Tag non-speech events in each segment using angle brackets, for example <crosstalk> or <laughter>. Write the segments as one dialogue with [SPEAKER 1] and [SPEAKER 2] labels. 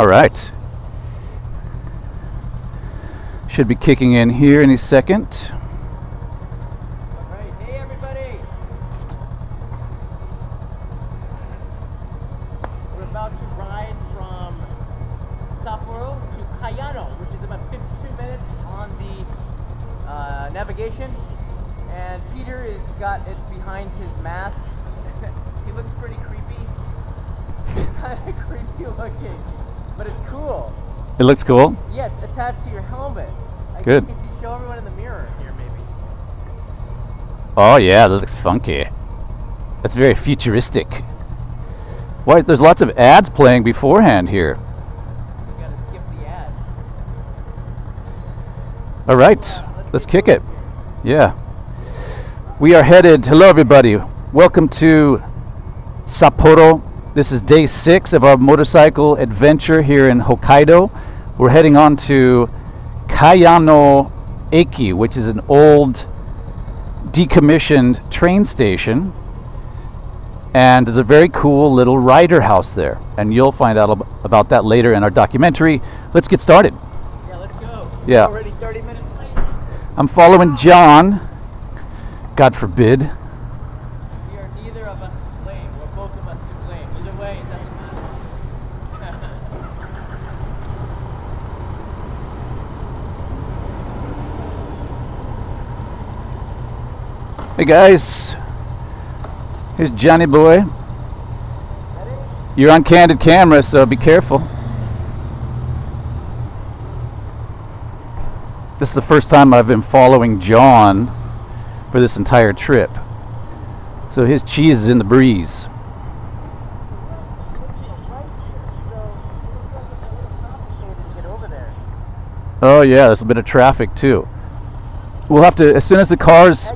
[SPEAKER 1] All right. Should be kicking in here any second.
[SPEAKER 2] Alright, hey everybody! We're about to ride from Sapporo to Kayano, which is about 52 minutes on the uh, navigation. And Peter has got it behind his mask. he looks pretty creepy. He's kind of creepy looking, but it's cool.
[SPEAKER 1] It looks cool.
[SPEAKER 2] Yeah, it's attached to your helmet. I
[SPEAKER 1] Good.
[SPEAKER 2] Can you show everyone in the mirror here, maybe?
[SPEAKER 1] Oh yeah, that looks funky. That's very futuristic. Why? There's lots of ads playing beforehand here.
[SPEAKER 2] We gotta skip the ads.
[SPEAKER 1] All right, let's kick it. Yeah. We are headed. Hello, everybody. Welcome to Sapporo. This is day six of our motorcycle adventure here in Hokkaido. We're heading on to Kayano Eki, which is an old decommissioned train station. And there's a very cool little rider house there. And you'll find out ab- about that later in our documentary. Let's get started.
[SPEAKER 2] Yeah, let's go.
[SPEAKER 1] Yeah.
[SPEAKER 2] Already 30 minutes late.
[SPEAKER 1] I'm following John. God forbid.
[SPEAKER 2] We are neither of us to blame. We're both of us to blame. Either way, it doesn't matter.
[SPEAKER 1] Hey guys, here's Johnny Boy. You're on candid camera, so be careful. This is the first time I've been following John for this entire trip. So his cheese is in the breeze. Oh yeah, there's a bit of traffic too. We'll have to as soon as the cars.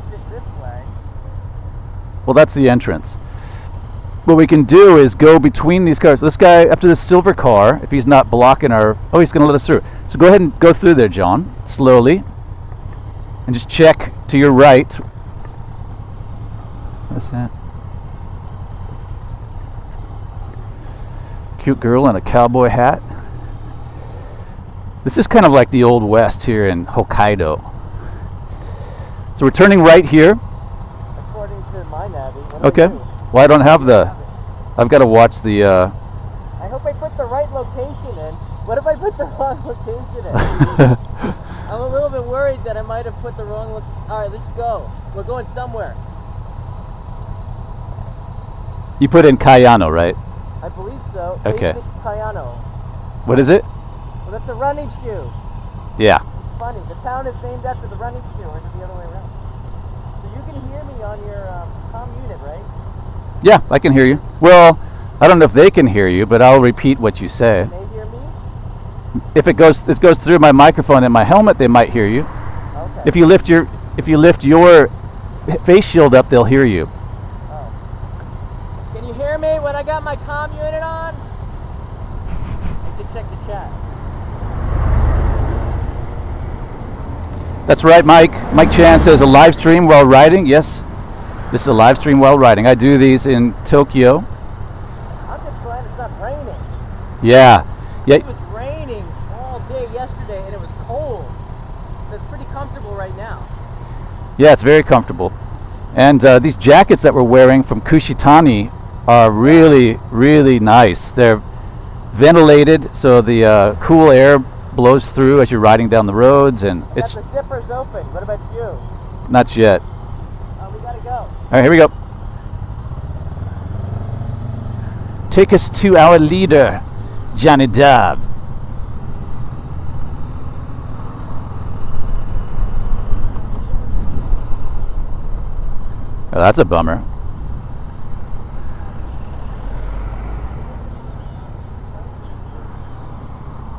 [SPEAKER 1] Well, that's the entrance. What we can do is go between these cars. This guy, after this silver car, if he's not blocking our. Oh, he's going to let us through. So go ahead and go through there, John, slowly. And just check to your right. What's that? Cute girl in a cowboy hat. This is kind of like the Old West here in Hokkaido. So we're turning right here.
[SPEAKER 2] According to my Navi. What do I
[SPEAKER 1] Okay. Well, I don't have the. I've got to watch the. Uh,
[SPEAKER 2] I hope I put the right location in. What if I put the <laughs> wrong location in? <laughs> I'm a little bit worried that I might have put the wrong look. All right, let's go. We're going somewhere.
[SPEAKER 1] you put in Kayano, right?
[SPEAKER 2] I believe so.
[SPEAKER 1] Okay.
[SPEAKER 2] It's Kayano.
[SPEAKER 1] What is it?
[SPEAKER 2] Well, that's a running shoe.
[SPEAKER 1] Yeah.
[SPEAKER 2] It's funny. The town is named after the running shoe, or is it the other way around? So you can hear me on your um, comm unit, right?
[SPEAKER 1] Yeah, I can hear you. Well, I don't know if they can hear you, but I'll repeat what you say.
[SPEAKER 2] They hear me?
[SPEAKER 1] If it goes, it goes through my microphone and my helmet, they might hear you.
[SPEAKER 2] Okay.
[SPEAKER 1] If you lift your, if you lift your face shield up, they'll hear you.
[SPEAKER 2] Oh. Can you hear me when I got my comm unit on? <laughs> You can check the chat.
[SPEAKER 1] That's right, Mike. Mike Chan says a live stream while riding. Yes, this is a live stream while riding. I do these in Tokyo.
[SPEAKER 2] I'm just glad it's not raining.
[SPEAKER 1] Yeah, yeah.
[SPEAKER 2] It was raining all day yesterday and it was cold. So it's pretty comfortable right now.
[SPEAKER 1] Yeah, it's very comfortable. And uh, these jackets that we're wearing from Kushitani are really, really nice. They're ventilated, so the uh, cool air blows through as you're riding down the roads, and it's.
[SPEAKER 2] the zippers open. What about you?
[SPEAKER 1] not yet.
[SPEAKER 2] Uh, we gotta go.
[SPEAKER 1] All right, here we go. Take us to our leader, Johnny Daub. Oh, that's a bummer.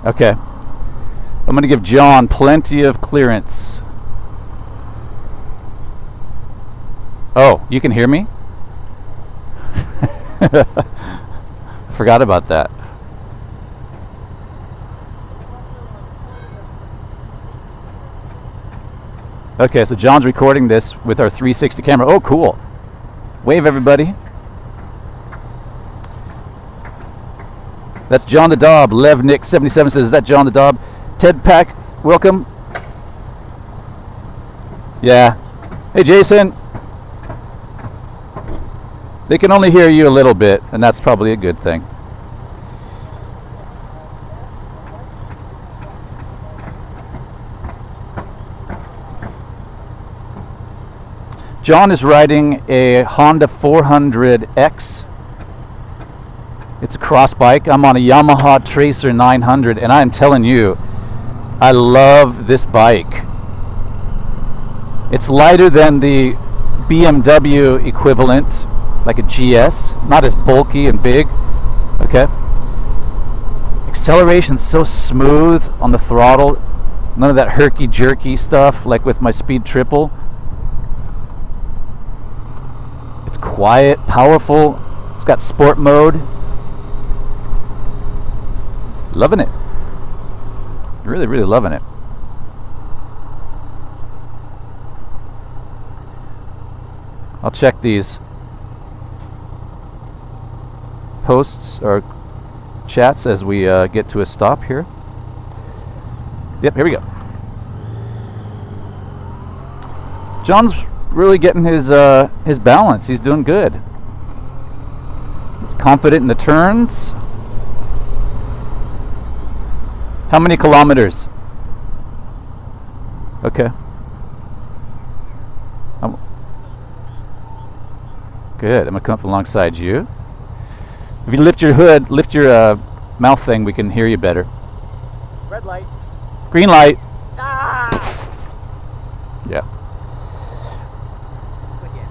[SPEAKER 1] Okay. I'm going to give John plenty of clearance. Oh, you can hear me? <laughs> Forgot about that. Okay, so John's recording this with our 360 camera. Oh, cool. Wave, everybody. That's John the Daub. Levnik77 says, Is that John the Daub? Ted Pack, welcome. Yeah. Hey, Jason. They can only hear you a little bit, and that's probably a good thing. John is riding a Honda 400X. It's a cross bike. I'm on a Yamaha Tracer 900, and I'm telling you, I love this bike. It's lighter than the BMW equivalent, like a GS, not as bulky and big. Okay. Acceleration's so smooth on the throttle. None of that herky jerky stuff like with my Speed Triple. It's quiet, powerful. It's got sport mode. Loving it. Really, really loving it. I'll check these posts or chats as we uh, get to a stop here. Yep, here we go. John's really getting his uh, his balance. He's doing good. He's confident in the turns. How many kilometers? Okay. I'm good. I'm gonna come up alongside you. If you lift your hood, lift your uh, mouth thing, we can hear you better.
[SPEAKER 2] Red light.
[SPEAKER 1] Green light.
[SPEAKER 2] Ah!
[SPEAKER 1] Yeah.
[SPEAKER 2] Let's go again.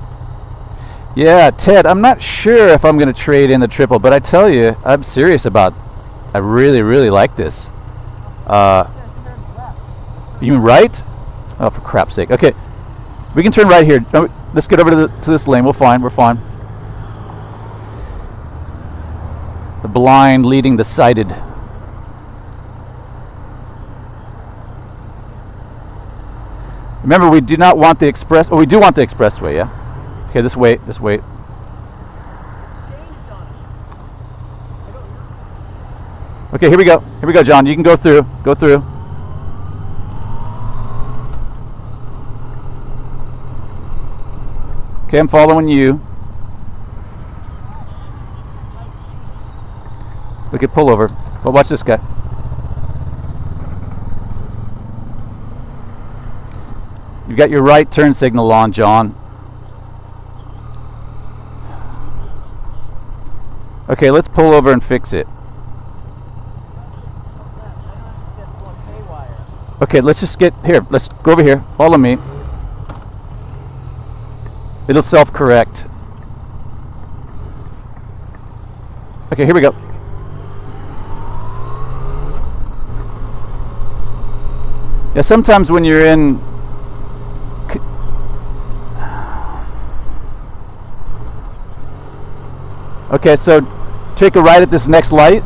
[SPEAKER 1] Yeah, Ted, I'm not sure if I'm going to trade in the triple, but I tell you, I'm serious about I really, really like this. Uh, you mean right? Oh, for crap's sake. Okay. We can turn right here. Let's get over to, the, to this lane. We're fine. We're fine. The blind leading the sighted. Remember, we do not want the express. Oh, we do want the expressway, yeah? Okay, this wait. This
[SPEAKER 2] know.
[SPEAKER 1] Okay, here we go. Here we go, John. You can go through. Go through. Okay, I'm following you. Could pull over. But watch this guy. You've got your right turn signal on, John. Okay, let's pull over and fix it. Okay, let's just get here. Let's go over here. Follow me. It'll self correct. Okay, here we go. Yeah, sometimes when you're in. Okay, so take a right at this next light.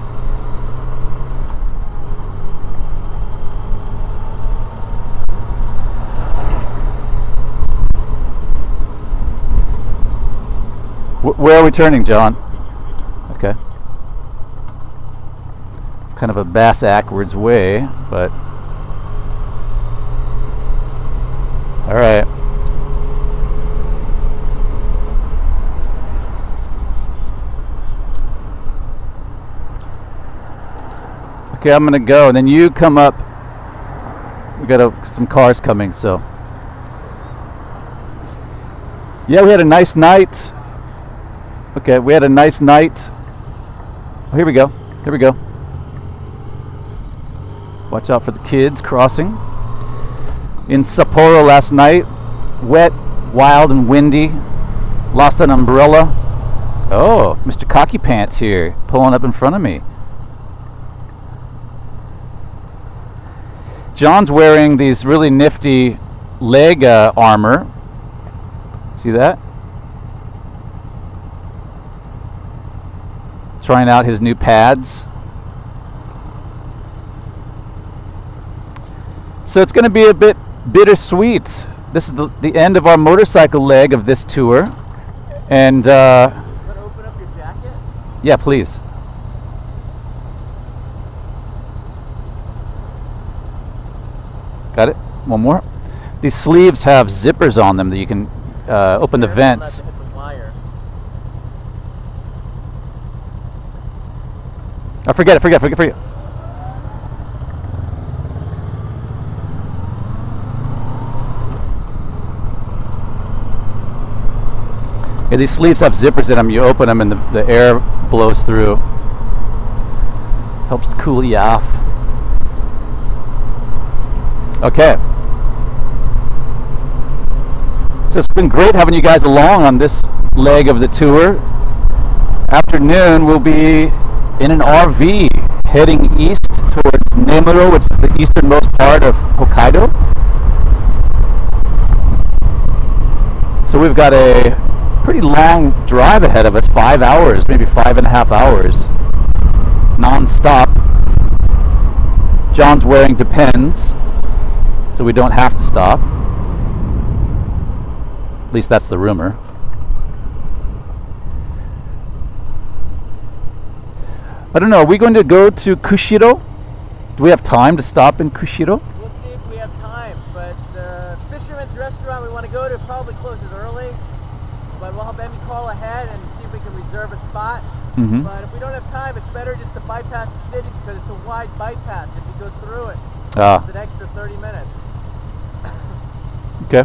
[SPEAKER 1] Where are we turning, John? Okay. It's kind of a bass backwards way, but. All right. Okay, I'm gonna go, and then you come up. We got a, some cars coming, so. Yeah, we had a nice night. Okay, we had a nice night. Oh, here we go. Here we go. Watch out for the kids crossing. In Sapporo last night, wet, wild, and windy. Lost an umbrella. Oh, Mr. Cocky Pants here, pulling up in front of me. John's wearing these really nifty leg uh, armor. See that? Trying out his new pads. So it's going to be a bit bittersweet. This is the, the end of our motorcycle leg of this tour. And, uh, Yeah, please. Got it? One more. These sleeves have zippers on them that you can uh, open the vents.
[SPEAKER 2] I oh, forget
[SPEAKER 1] it, forget, it. forget, forget. Yeah, these sleeves have zippers in them. You open them and the, the air blows through. Helps to cool you off. Okay. So it's been great having you guys along on this leg of the tour. Afternoon, we'll be in an RV heading east towards Nemuro, which is the easternmost part of Hokkaido. So we've got a pretty long drive ahead of us, five hours, maybe five and a half hours, non-stop. John's wearing Depends, so we don't have to stop. At least that's the rumor. I don't know. Are we going to go to Kushiro? Do we have time to stop in Kushiro?
[SPEAKER 2] We'll see if we have time, but the fisherman's restaurant we want to go to probably closes early. But we'll have Emmy call ahead and see if we can reserve a spot.
[SPEAKER 1] Mhm.
[SPEAKER 2] But if we don't have time, it's better just to bypass the city because it's a wide bypass. If you go through it,
[SPEAKER 1] Ah,
[SPEAKER 2] it's an extra 30 minutes. <laughs>
[SPEAKER 1] okay.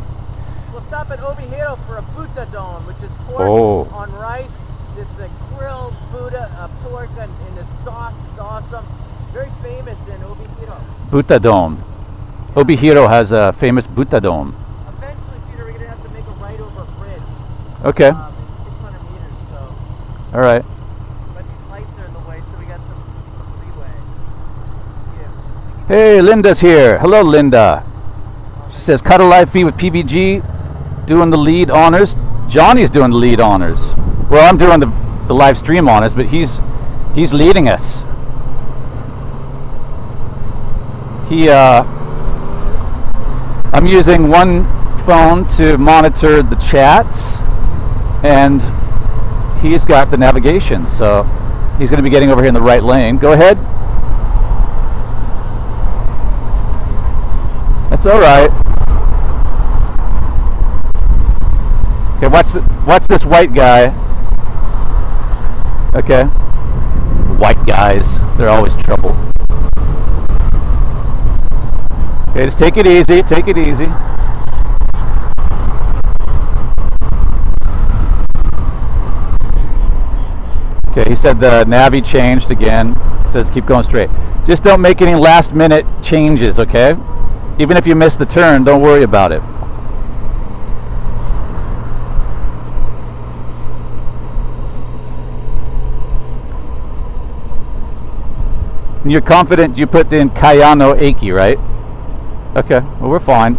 [SPEAKER 2] We'll stop at Obihiro for a butadon, which is pork
[SPEAKER 1] Oh.
[SPEAKER 2] on rice. This uh, grilled Buddha uh, pork and in this sauce. It's awesome. Very famous in Obihiro.
[SPEAKER 1] Butadon. Obihiro has a famous Butadon.
[SPEAKER 2] Eventually, Peter, we're gonna have to make a right over a bridge.
[SPEAKER 1] Okay.
[SPEAKER 2] Um, 600 meters, so
[SPEAKER 1] All right.
[SPEAKER 2] but these lights are in the way, so we got some some leeway. Yeah.
[SPEAKER 1] Hey, Linda's here. Hello, Linda. She says, Cut a live feed with PVG, doing the lead honors. Johnny's doing the lead honors. Well, I'm doing the, the live stream honors, but he's he's leading us. He, uh, I'm using one phone to monitor the chats, and he's got the navigation, so he's going to be getting over here in the right lane. Go ahead. That's all right. Okay, watch the, watch this white guy. Okay. White guys, they're always trouble. Okay, just take it easy. Take it easy. Okay, he said the Navi changed again. Says keep going straight. Just don't make any last minute changes, okay? Even if you miss the turn, don't worry about it. And you're confident you put in Kayano Eki, right? Okay, well, we're fine.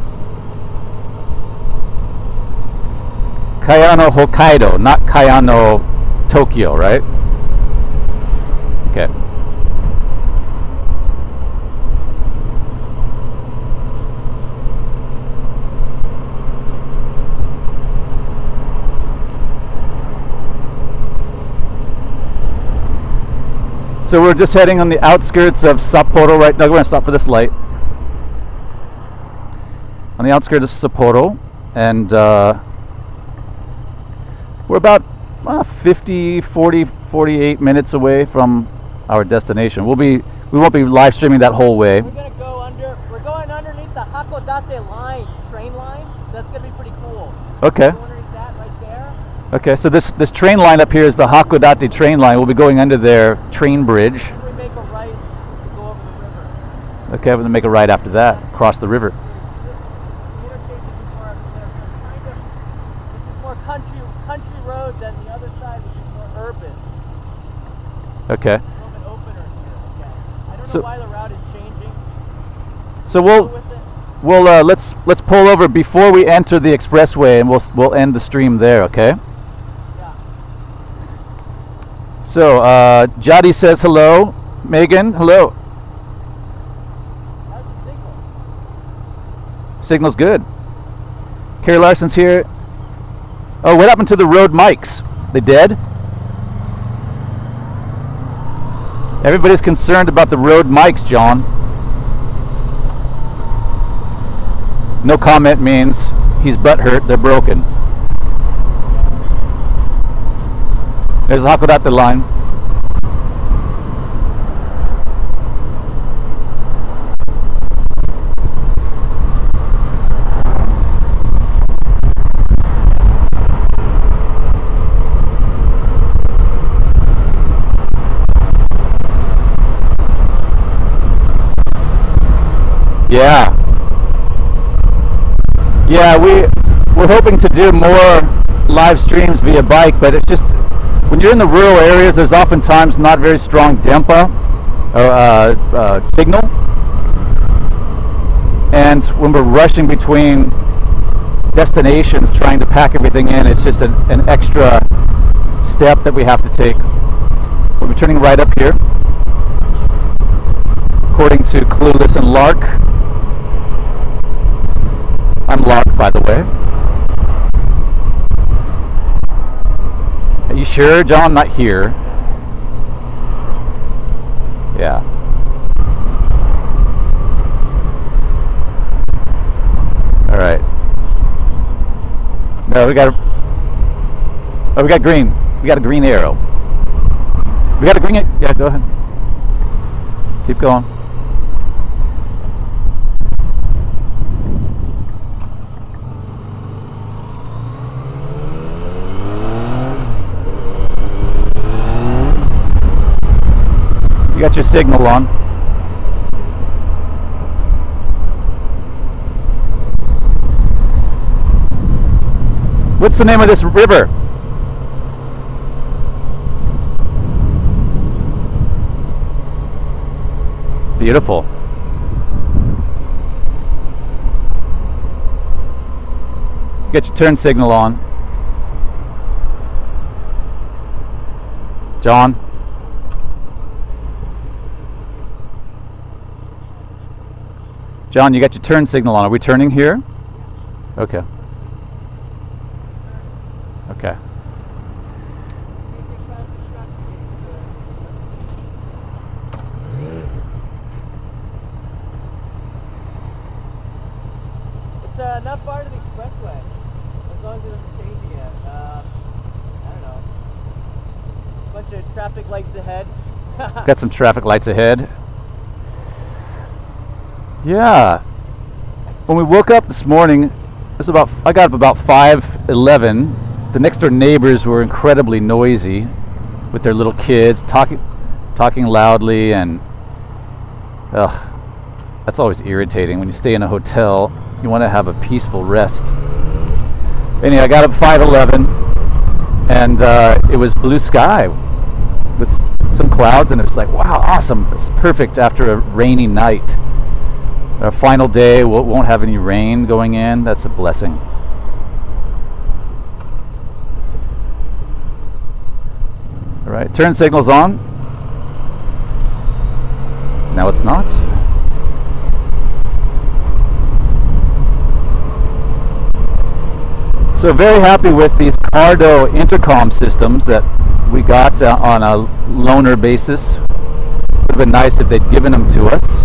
[SPEAKER 1] Kayano Hokkaido, not Kayano Tokyo, right? Okay. So we're just heading on the outskirts of Sapporo right now. We're going to stop for this light. On the outskirts of Sapporo. And uh, we're about uh, 50, 40, 48 minutes away from our destination. We'll be, we won't be live streaming that whole way.
[SPEAKER 2] We're gonna go under. We're going underneath the Hakodate line, train line. So that's gonna be pretty cool.
[SPEAKER 1] Okay.
[SPEAKER 2] Right there.
[SPEAKER 1] Okay, so this, this train line up here is the Hakodate train line. We'll be going under their train bridge.
[SPEAKER 2] And we make a right to go over the river.
[SPEAKER 1] Okay, we're going to make a right after that, cross the river.
[SPEAKER 2] The interchange is more up there, so it's kind of this is more country country road than the other side, which is more urban.
[SPEAKER 1] Okay.
[SPEAKER 2] A little bit opener here. Okay. I don't
[SPEAKER 1] So-
[SPEAKER 2] why the route is changing.
[SPEAKER 1] So we'll we'll uh, let's let's pull over before we enter the expressway, and we'll we'll end the stream there. Okay.
[SPEAKER 2] Yeah.
[SPEAKER 1] So uh, Jadi says hello. Megan, hello.
[SPEAKER 2] How's the signal?
[SPEAKER 1] Signal's good. Carrie Larson's here. Oh, what happened to the road mics? They dead? Everybody's concerned about the road mics, John. No comment means he's butthurt, they're broken. There's the Hakodate line. Yeah. Yeah, we we're hoping to do more live streams via bike, but it's just when you're in the rural areas, there's oftentimes not very strong DEMPA uh, uh, signal, and when we're rushing between destinations trying to pack everything in, it's just an, an extra step that we have to take. We'll be turning right up here, according to Clueless and Lark. I'm by the way. Are you sure, John? Not here. Yeah. All right. No, we got a. Oh, we got green. We got a green arrow. We got a green. Yeah, go ahead. Keep going. Got your signal on. What's the name of this river? Beautiful. Get your turn signal on. John. John, you got your turn signal on. Are we turning here? Okay. Okay.
[SPEAKER 2] It's uh, not far to the expressway. As long as it doesn't change again. Uh, I don't know. Bunch of traffic lights ahead. <laughs>
[SPEAKER 1] Got some traffic lights ahead. Yeah. When we woke up this morning, it's about I got up about 5:11. The next door neighbors were incredibly noisy with their little kids talking talking loudly and ugh, that's always irritating when you stay in a hotel. You want to have a peaceful rest. Anyway, I got up 5:11 and uh, it was blue sky with some clouds and it was like wow, awesome. It's perfect after a rainy night our final day we won't have any rain going in. That's a blessing. All right turn signals on. Now it's not. So very happy with these cardo intercom systems that we got uh, on a loaner basis. Would have been nice if they'd given them to us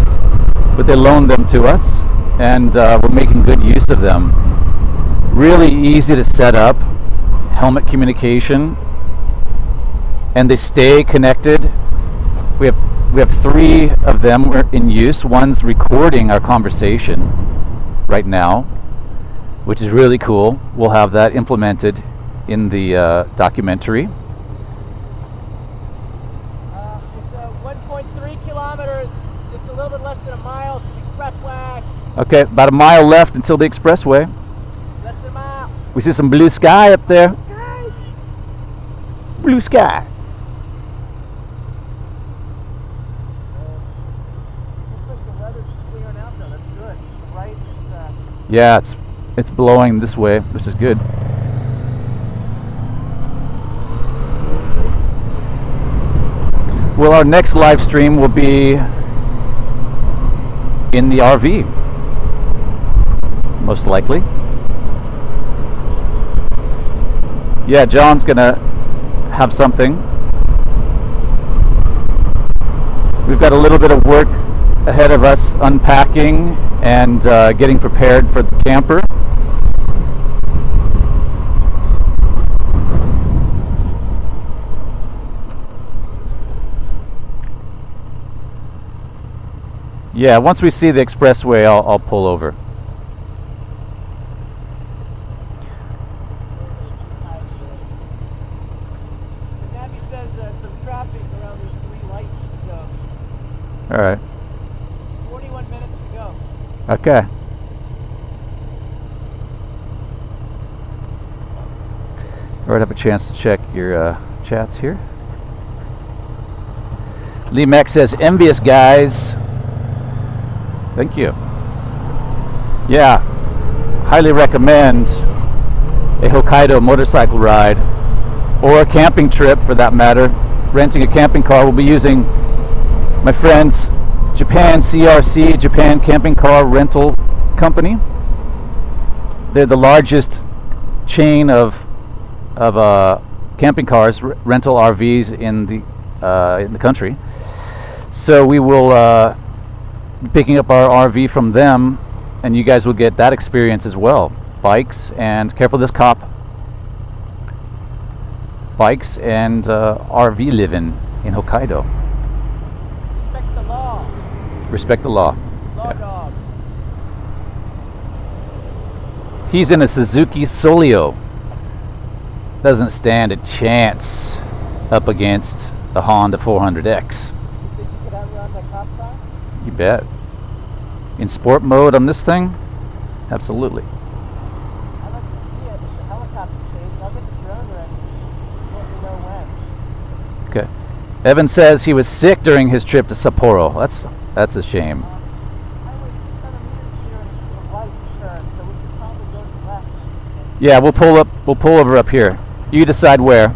[SPEAKER 1] but they loaned them to us and uh, we're making good use of them. Really easy to set up, helmet communication, and they stay connected. We have we have three of them in use. One's recording our conversation right now, which is really cool. We'll have that implemented in the uh, documentary.
[SPEAKER 2] Uh, it's uh, 1.3 kilometers, just a little bit less than a mile to the expressway.
[SPEAKER 1] Okay, about a mile left until the expressway. We see some blue sky up there. Blue sky. Yeah, it's it's blowing this way, which is good. Well, our next live stream will be in the RV, most likely. Yeah, John's gonna have something. We've got a little bit of work ahead of us unpacking and uh, getting prepared for the camper. Yeah, once we see the expressway, I'll, I'll pull over.
[SPEAKER 2] The Navi says uh, some traffic around these three lights, so
[SPEAKER 1] All right.
[SPEAKER 2] 41 minutes to go.
[SPEAKER 1] Okay. All right, have a chance to check your uh, chats here. Lee Mack says, envious guys. Thank you. Yeah, highly recommend a Hokkaido motorcycle ride or a camping trip for that matter. Renting a camping car. We'll be using my friends Japan CRC, Japan Camping Car Rental Company. They're the largest chain of of uh, camping cars, rental RVs in the uh, in the country. So we will uh, be picking up our RV from them, and you guys will get that experience as well. Bikes and careful this cop. Bikes and uh, RV living in Hokkaido.
[SPEAKER 2] Respect the law.
[SPEAKER 1] Law. Yeah. He's in a Suzuki Solio. Doesn't stand a chance up against a Honda 400X.
[SPEAKER 2] You you could the?
[SPEAKER 1] You bet. In sport mode on this thing? Absolutely.
[SPEAKER 2] I'd like to see it. The helicopter chase. I'll get the drone ready. Let me know when.
[SPEAKER 1] Okay. Evan says he was sick during his trip to Sapporo. That's that's a shame.
[SPEAKER 2] Highway 600 meters here and it's a right turn, so we should probably go to the left.
[SPEAKER 1] Yeah, we'll pull up we'll pull over up here. You decide where.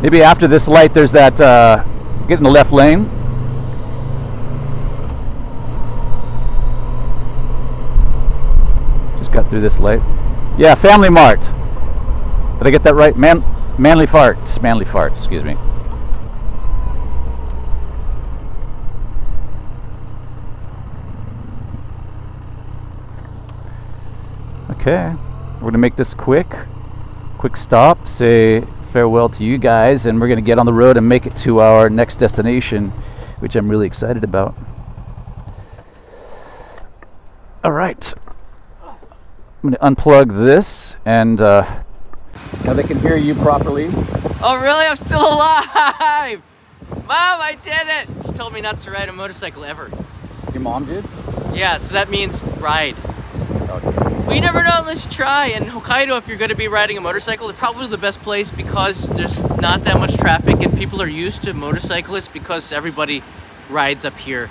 [SPEAKER 1] Maybe after this light there's that uh, get in the left lane. Just got through this light. Yeah, Family Mart. Did I get that right? Man Manly Farts. Manly Farts, excuse me. Okay, we're gonna make this quick. Quick stop, say farewell to you guys, and we're gonna get on the road and make it to our next destination, which I'm really excited about. All right, I'm gonna unplug this, and uh, now they can hear you properly.
[SPEAKER 2] Oh, really? I'm still alive! Mom, I did it! She told me not to ride a motorcycle ever.
[SPEAKER 1] Your mom did?
[SPEAKER 2] Yeah, so that means ride.
[SPEAKER 1] Okay.
[SPEAKER 2] Well, you never know unless you try. And Hokkaido, if you're going to be riding a motorcycle, it's probably the best place because there's not that much traffic and people are used to motorcyclists because everybody rides up here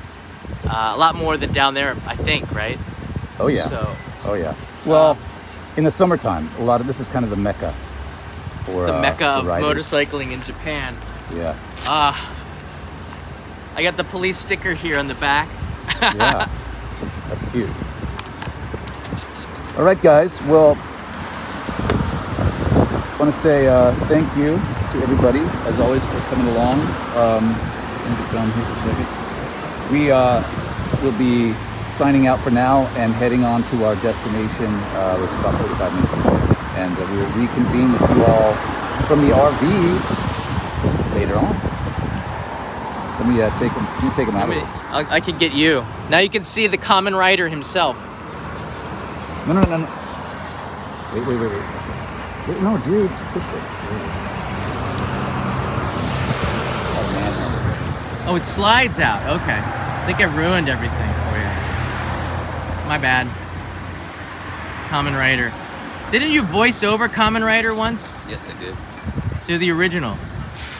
[SPEAKER 2] uh, a lot more than down there, I think, right?
[SPEAKER 1] Oh yeah.
[SPEAKER 2] So
[SPEAKER 1] Oh yeah. Well, in the summertime, a lot of this is kind of the mecca for
[SPEAKER 2] the
[SPEAKER 1] uh,
[SPEAKER 2] mecca of
[SPEAKER 1] riders.
[SPEAKER 2] motorcycling in Japan.
[SPEAKER 1] Yeah.
[SPEAKER 2] Ah, I got the police sticker here on the back.
[SPEAKER 1] Yeah. <laughs> That's cute. All right, guys. Well, I want to say uh, thank you to everybody, as always, for coming along. Um, let me get down here for a second. We uh, will be signing out for now and heading on to our destination, uh, which is about 45 minutes here. And uh, we will reconvene with you all from the RV later on. Let me uh, take them. Let me take them
[SPEAKER 2] I,
[SPEAKER 1] out of
[SPEAKER 2] mean. I, I could get you. Now you can see the Kamen Rider himself.
[SPEAKER 1] No, no, no, no. Wait, wait, wait, wait. Wait, no, dude. Oh, man.
[SPEAKER 2] Oh, it slides out. Okay. I think I ruined everything. My bad. Kamen Rider. Didn't you voice over Kamen Rider once?
[SPEAKER 3] Yes, I did.
[SPEAKER 2] So the original.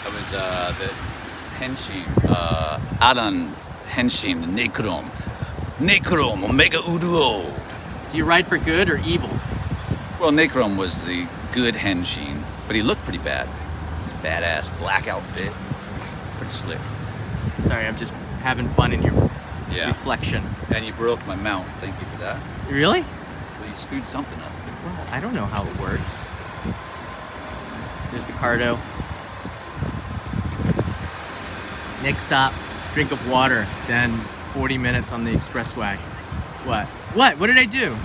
[SPEAKER 3] I was uh, the Henshin, uh, Alan Henshin, Necrom. Necrom, Omega Uduo.
[SPEAKER 2] Do you ride for good or evil?
[SPEAKER 3] Well, Necrom was the good Henshin, but he looked pretty bad. His badass black outfit. Pretty slick.
[SPEAKER 2] Sorry, I'm just having fun in your
[SPEAKER 3] Yeah.
[SPEAKER 2] reflection.
[SPEAKER 3] And you broke my mount. Thank you for that.
[SPEAKER 2] Really?
[SPEAKER 3] Well, you screwed something up.
[SPEAKER 2] Well, I don't know how it works. There's the Cardo. Next stop, drink of water. Then 40 minutes on the expressway. What? What? What did I do?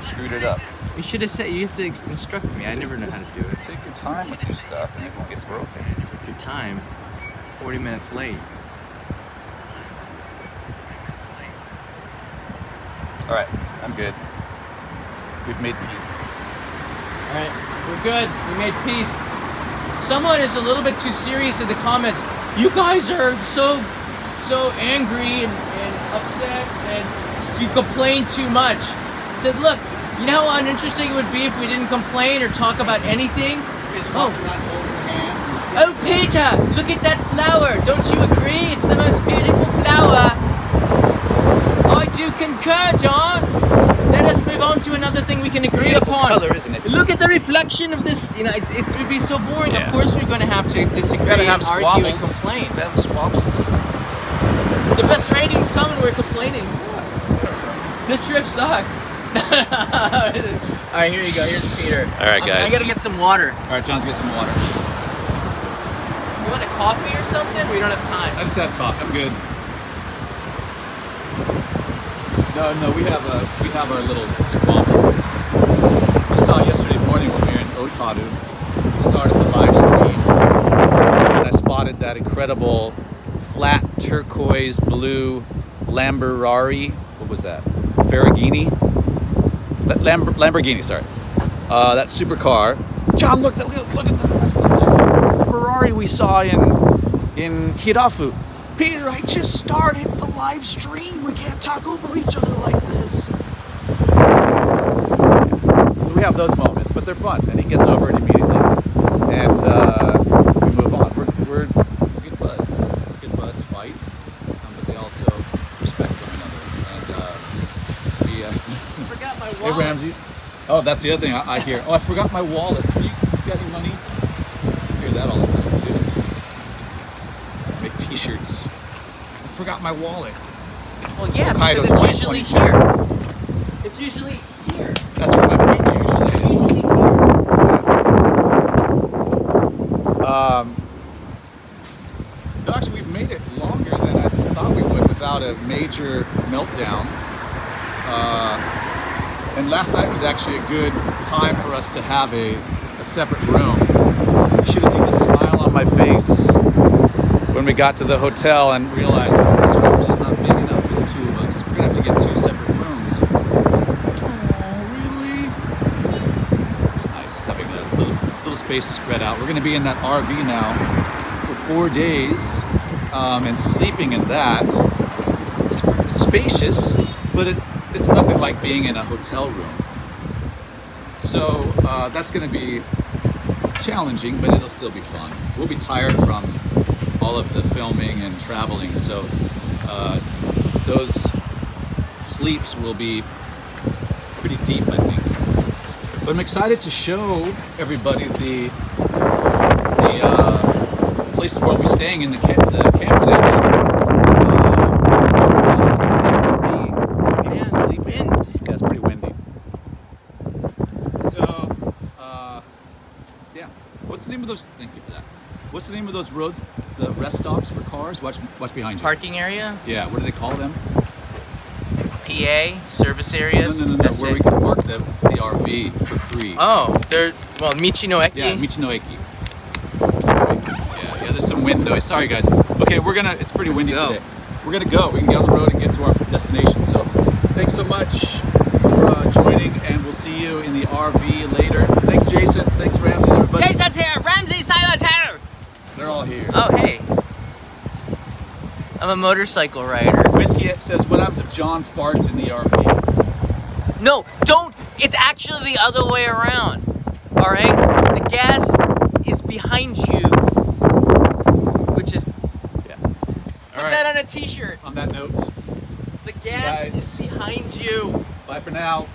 [SPEAKER 1] Screwed it up.
[SPEAKER 2] You should have said. You have to instruct me. I never know how to do it.
[SPEAKER 1] Take your time with your stuff and it won't get broken.
[SPEAKER 2] Your time. 40 minutes late.
[SPEAKER 1] All right, I'm good. We've made peace.
[SPEAKER 2] All right, we're good. We made peace. Someone is a little bit too serious in the comments. You guys are so, so angry and, and upset, and you complain too much. I said, look, you know how uninteresting it would be if we didn't complain or talk about anything? Oh. Oh, Peter, look at that flower. Don't you agree? It's the most beautiful flower. Do concur, John. Let us move on to another thing we can agree upon.
[SPEAKER 1] color, isn't it?
[SPEAKER 2] Look at the reflection of this. You know, it's, it would be so boring.
[SPEAKER 1] Yeah.
[SPEAKER 2] Of course, we're going to have to disagree,
[SPEAKER 1] have
[SPEAKER 2] and argue, and complain.
[SPEAKER 1] That was squabbles.
[SPEAKER 2] The best ratings come when we're complaining. This trip sucks. <laughs> All right, here you go. Here's Peter.
[SPEAKER 1] All right, guys.
[SPEAKER 2] I gotta get some water.
[SPEAKER 1] All right, John's get some water.
[SPEAKER 2] You want a coffee or something? We don't have time.
[SPEAKER 1] I just had coffee. I'm good. No, no, we have a we have our little squabbles. We saw yesterday morning when we were in Otaru. We started the live stream, and I spotted that incredible flat turquoise blue Lamborghini. What was that? Ferragini. La- Lamb- Lamborghini, sorry. Uh, that supercar. John, look! Look, look at the the Ferrari we saw in in Hirafu. Peter, I just started the live stream. We can't talk over each other like this. So we have those moments, but they're fun, and he gets over it immediately, and uh, we move on. We're, we're good buds. Good buds fight, um, but they also respect one another. And uh, we. Uh,
[SPEAKER 2] I forgot my <laughs>
[SPEAKER 1] Hey
[SPEAKER 2] wallet.
[SPEAKER 1] Ramses. Oh, that's the other thing I, I hear. Oh, I forgot my wallet. You, you got any money? I hear that all the time too. Make T-shirts. My wallet.
[SPEAKER 2] Well, yeah,
[SPEAKER 1] Hokkaido
[SPEAKER 2] because it's usually here. It's usually here.
[SPEAKER 1] That's where my movie usually is.
[SPEAKER 2] usually here.
[SPEAKER 1] Um, actually, we've made it longer than I thought we would without a major meltdown. Uh, and last night was actually a good time for us to have a, a separate room. You should have seen the smile on my face when we got to the hotel and realized this room's just not big enough for the two of us. We're gonna have to get two separate rooms. Oh, really? It's nice having a little, little space to spread out. We're going to be in that RV now for four days um, and sleeping in that. It's, it's spacious, but it, it's nothing like being in a hotel room. So uh, that's going to be challenging, but it'll still be fun. We'll be tired from all of the filming and traveling, so uh, those sleeps will be pretty deep, I think. But I'm excited to show everybody the the uh, places where we'll be staying in the, ca- the camper that is. Uh,
[SPEAKER 2] Yeah,
[SPEAKER 1] sleep.
[SPEAKER 2] wind.
[SPEAKER 1] Yeah, it's pretty windy. So, uh, yeah. What's the name of those? Thank you for that. What's the name of those roads? The rest stops for cars. Watch, watch behind you.
[SPEAKER 2] Parking area,
[SPEAKER 1] Yeah. What do they call them?
[SPEAKER 2] PA, service
[SPEAKER 1] No,
[SPEAKER 2] areas.
[SPEAKER 1] no, no, no.
[SPEAKER 2] That's
[SPEAKER 1] Where
[SPEAKER 2] it.
[SPEAKER 1] we can park the, the RV for free.
[SPEAKER 2] Oh, they're well, Michino Eki.
[SPEAKER 1] Yeah, Michinoeki. Michinoeki. Yeah, yeah, there's some wind though. Sorry, guys. Okay, we're gonna. It's pretty
[SPEAKER 2] Let's
[SPEAKER 1] windy
[SPEAKER 2] go.
[SPEAKER 1] today. We're gonna go. We can get on the road and get to our destination. So, thanks so much for uh, joining, and we'll see you in the RV later. Thanks, Jason. Thanks, Ramses. Everybody.
[SPEAKER 2] Jason's here. Ramsey Silent here.
[SPEAKER 1] They're all here.
[SPEAKER 2] Oh, hey. I'm a motorcycle rider.
[SPEAKER 1] Whiskey says, "What happens if John farts in the RV?"
[SPEAKER 2] No, don't. It's actually the other way around. All right? The gas is behind you. Which is
[SPEAKER 1] Yeah.
[SPEAKER 2] put
[SPEAKER 1] All right.
[SPEAKER 2] that on a t-shirt.
[SPEAKER 1] On that note,
[SPEAKER 2] The gas
[SPEAKER 1] guys.
[SPEAKER 2] is behind you.
[SPEAKER 1] bye for now.